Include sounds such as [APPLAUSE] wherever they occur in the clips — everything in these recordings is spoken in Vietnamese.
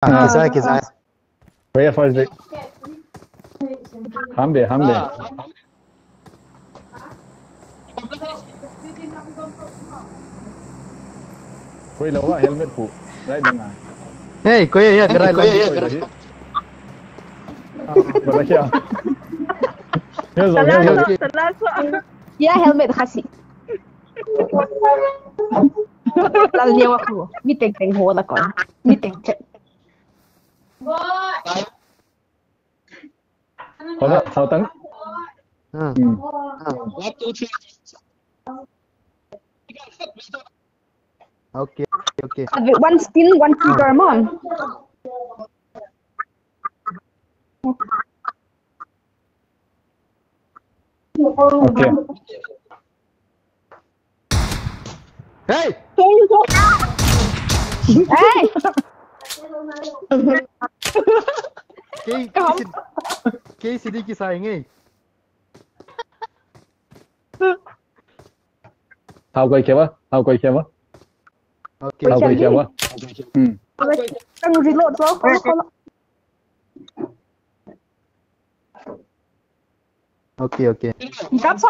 Herkes, herkes. Buraya farz be. Hamdi, Hamdi. Koy lawa helmet bu. Right dana. Hey, koy ya, ya, gerai lawa. Berakhir. Terlalu, terlalu. Ya helmet kasih. Lalu nyewa aku. Ni teng-teng hua lah kau. Ni teng-teng. 好啦，稍等。嗯。嗯。Okay, okay. One skin, one trigger, ah. mom. Okay. Hey! hey! [LAUGHS] Eh, kay Kom. kay sedikit sayang eh. Thao quay kia quá, thao quay kia quá, Okay. thao quay kia quá. Ừ. reload so. Kalau kalau. Okay, okay. Kap so.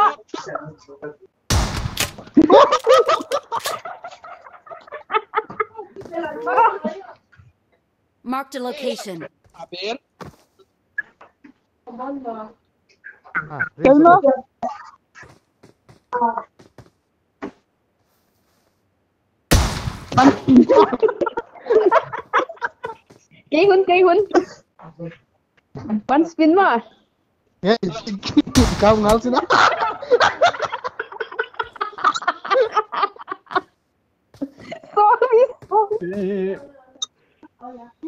[LAUGHS] Marked a location. Abel? Elmo? kay hun. One spin mo ah. Eh, [LAUGHS] ikaw ngal sila. sorry, sorry. Oh, yeah.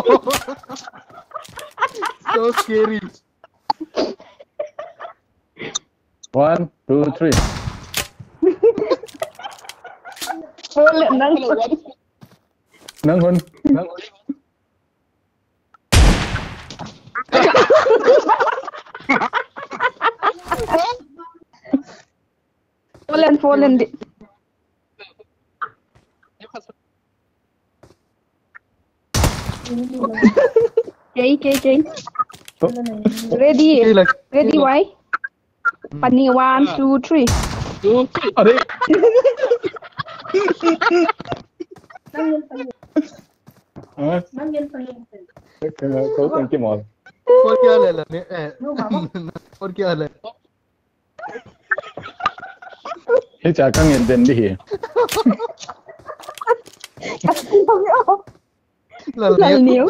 [LAUGHS] so scary. One, two, three. Nang hun. Nang hun. Fallen, fallen. Jay, Jay, Jay. Ready? Ready, why? Pani, one, two, three. Two, three. अरे और क्या हाल है और क्या हाल है ये चाकंग एंडेंडी है Lần la. níu.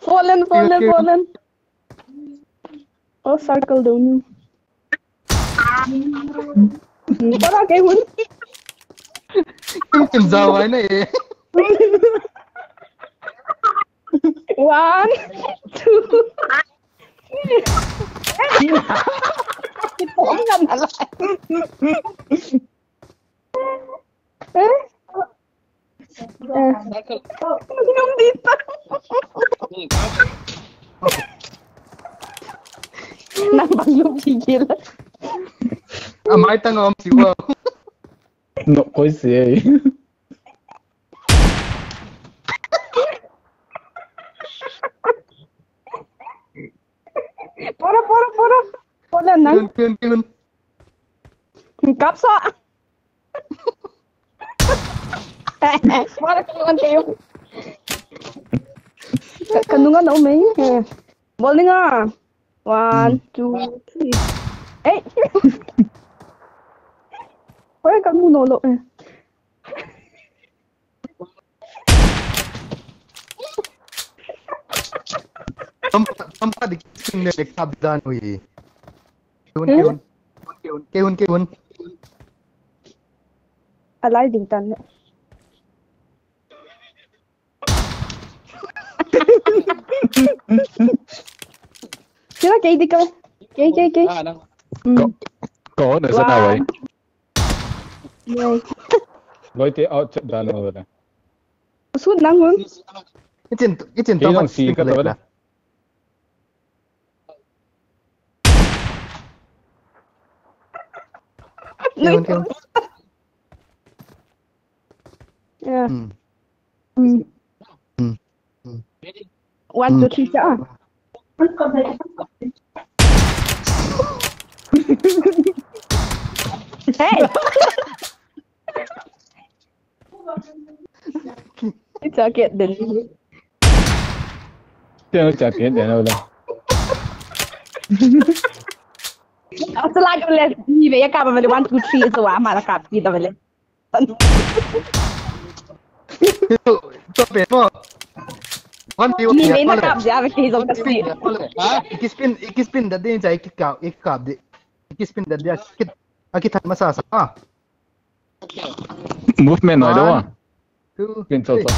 Fallen, fallen, fallen. Oh, circle down. Có ra cái hun. Kim Zawai na eh. One, two. Não dita. Napagpigil. Amay tanga om siwa. No, Não, siya eh. É. Para, para, para. Wala na. Kun kun kun. Kapsa. Wala kayo kayo. Kanungan na umay. Bowling nga. One, two, three. Eh! Wala kang munolo eh. Tempat tempat di sini dek sabdan oi. Kehun, kehun, kehun, kehun, kehun. Alay ding tan. Sila kay di ko. Kay kay kay. Có nữa sao nào vậy? Lối thì ở chợ đàn ở đây. Suốt nắng luôn. Cái chuyện cái chuyện tao mà xin cái đấy là. 咧？Nói Kêu, kêu. Yeah. Ừ. Mm. Mm. Mm. One, two, three, chả. hey! It's okay, then. Nó chả kiến để đâu đâu. [LAUGHS] Selalu les ni ya kaba vele one two three itu wa mara kapi da vele. Itu itu betul. One two three. Ni mana kap dia vele itu kasi. Ikis pin ikis pin dah dia jadi ikis kap ikis kap dia ikis pin dah dia ikis akis tak masa sama. Movement ada wa. Two. Pin total.